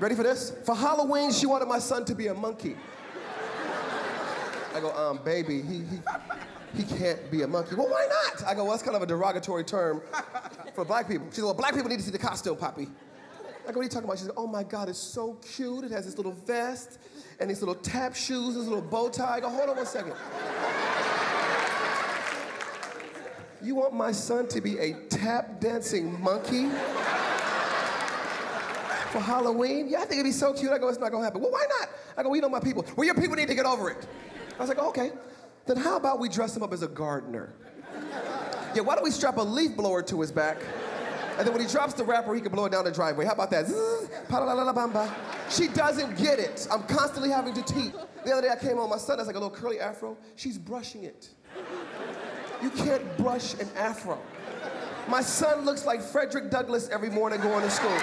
Ready for this? For Halloween, she wanted my son to be a monkey. I go, um, baby, he, he, he can't be a monkey. Well, why not? I go, well, that's kind of a derogatory term for black people. She said, well, black people need to see the costume, Papi. I go, what are you talking about? She said, oh my God, it's so cute. It has this little vest and these little tap shoes, this little bow tie. I go, hold on one second. You want my son to be a tap dancing monkey? For Halloween? Yeah, I think it'd be so cute. I go, it's not gonna happen. Well, why not? I go, we know my people. Well, your people need to get over it. I was like, oh, okay. Then how about we dress him up as a gardener? Yeah, why don't we strap a leaf blower to his back? And then when he drops the wrapper, he can blow it down the driveway. How about that? She doesn't get it. I'm constantly having to teach. The other day I came home, my son has like a little curly afro. She's brushing it. You can't brush an afro. My son looks like Frederick Douglass every morning going to school.